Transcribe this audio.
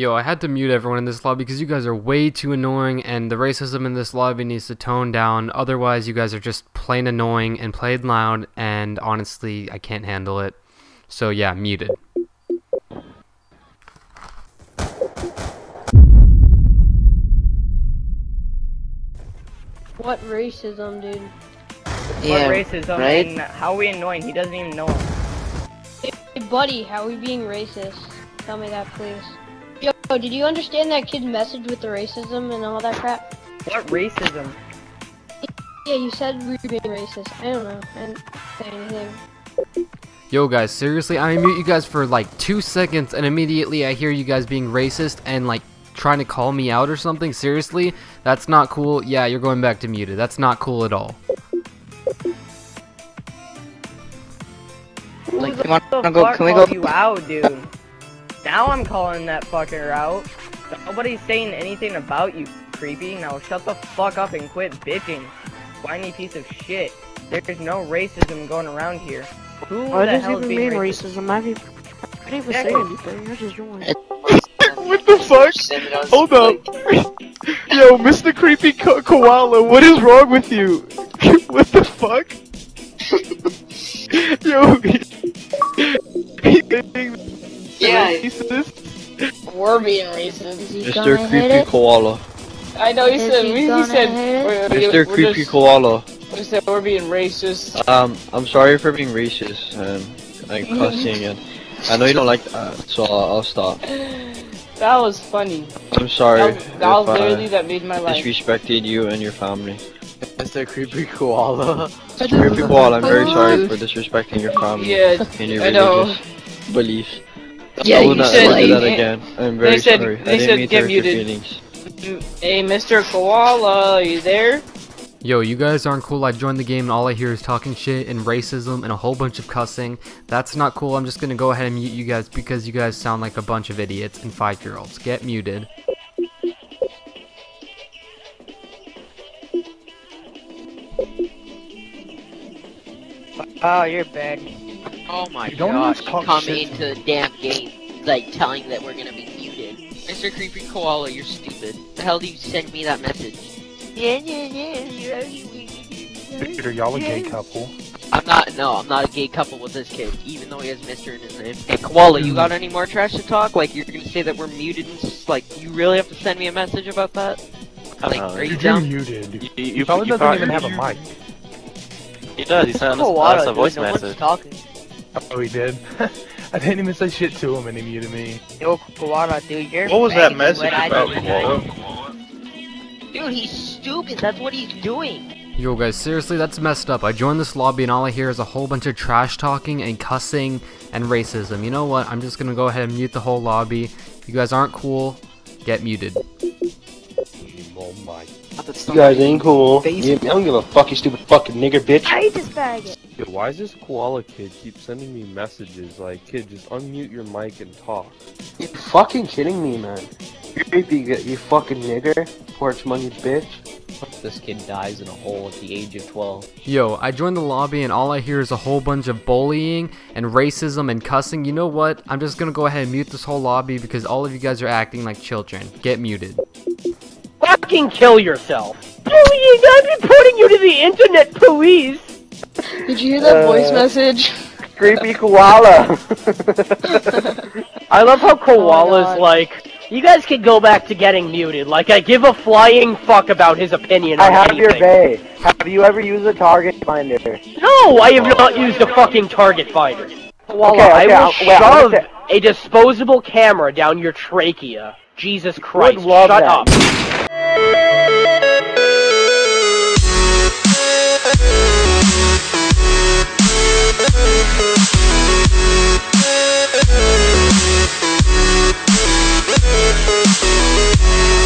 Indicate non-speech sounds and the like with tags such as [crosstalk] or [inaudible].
Yo, I had to mute everyone in this lobby because you guys are way too annoying and the racism in this lobby needs to tone down. Otherwise, you guys are just plain annoying and played loud and honestly, I can't handle it. So yeah, muted. What racism, dude? Yeah, what racism right? and how are we annoying? He doesn't even know us. Hey, buddy, how are we being racist? Tell me that, please. Yo, did you understand that kid's message with the racism and all that crap? What racism? Yeah, you said we were being racist. I don't know. I didn't say anything. Yo guys, seriously, I mute you guys for like two seconds and immediately I hear you guys being racist and like trying to call me out or something. Seriously, that's not cool. Yeah, you're going back to muted. That's not cool at all. Who Like, the you wanna fuck go- can we go- called you out, dude? Now I'm calling that fucker out. Nobody's saying anything about you, creepy. Now shut the fuck up and quit bitching. Whiny piece of shit. There's no racism going around here. Who What the does hell is even being mean racist? racism? I didn't I didn't even say Exactly. anything. I just joined. [laughs] What the fuck? Send it on Hold up. [laughs] Yo, Mr. Creepy Ko- Koala, what is wrong with you? [laughs] what the fuck? Yo, he being Yeah. racist. We're being racist. Mr. Creepy Koala. I know he Is said he he, gonna said we're, Mr. we're Creepy just- Koala. We said we're being racist. Um, I'm sorry for being racist and and [laughs] cussing and I know you don't like that, so I'll, I'll stop. That was funny. I'm sorry That, that was literally I that made my life. disrespected you and your family. Mr. Creepy Koala. Mr. Creepy Koala, I'm very [laughs] sorry for disrespecting your family Yeah, and your I know. religious beliefs. Yeah, I will you not said ever do like- that again. I'm very said- sorry. they I didn't said mean to get hurt your muted. feelings. Hey, Mr. Koala, are you there? Yo, you guys aren't cool. I joined the game and all I hear is talking shit and racism and a whole bunch of cussing. That's not cool. I'm just gonna go ahead and mute you guys because you guys sound like a bunch of idiots and five year olds. Get muted. Oh, you're back. Oh my don't gosh, even you talk into the damn game, like, telling that we're gonna be muted. Mr. Creepy Koala, you're stupid. The hell do you send me that message? Yeah, yeah, yeah, Are y'all a gay couple? I'm not, no, I'm not a gay couple with this kid, even though he has Mr. in his name. Hey, Koala, you got any more trash to talk? Like, you're gonna say that we're muted and s- like, you really have to send me a message about that? Like, Uh, are you You're dumb? muted. You, you, He probably you doesn't probably- even have a mic. He does. He sent us, Koala, us a voice no one's message. talking. Oh, he did? [laughs] I didn't even say shit to him and he muted me. Yo, Koala, dude, you're What was that message about, did Koala? Dude, he's stupid, that's what he's doing! Yo guys, seriously, that's messed up. I joined this lobby and all I hear is a whole bunch of trash talking and cussing and racism. You know what? I'm just gonna go ahead and mute the whole lobby. If you guys aren't cool. Get muted. Oh my. You guys ain't cool. Yeah, I don't give a fuck, you stupid fucking nigger bitch. I hate this faggot. Yo, why is this koala kid keep sending me messages like, kid, just unmute your mic and talk? You're fucking kidding me, man. You creepy, you you fucking nigger. Porch monkey bitch. This kid dies in a hole at the age of 12. Yo, I joined the lobby and all I hear is a whole bunch of bullying and racism and cussing. You know what? I'm just gonna go ahead and mute this whole lobby because all of you guys are acting like children. Get muted. Fucking kill yourself! Bullying! I'm reporting you to the internet police! Did you hear that Uh, voice message? Creepy koala! [laughs] I love how koala's God. like, you guys can go back to getting muted. Like, I give a flying fuck about his opinion I on have your bay. Have you ever used a target finder? No, I have not used a fucking target finder. Koala, Okay, I okay, will I'll- wait, I'll shove say- a disposable camera down your trachea. Jesus Christ, shut that. up.